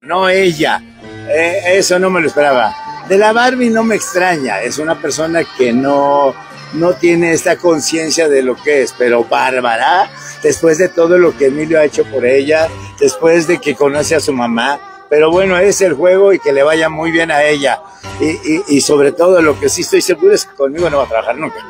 no ella. Eh, eso no me lo esperaba. De la Barbie no me extraña, es una persona que no, no tiene esta conciencia de lo que es, pero Bárbara, después de todo lo que Emilio ha hecho por ella, después de que conoce a su mamá, pero bueno, es el juego y que le vaya muy bien a ella. Y, y, y sobre todo lo que sí estoy seguro es que conmigo no va a trabajar nunca.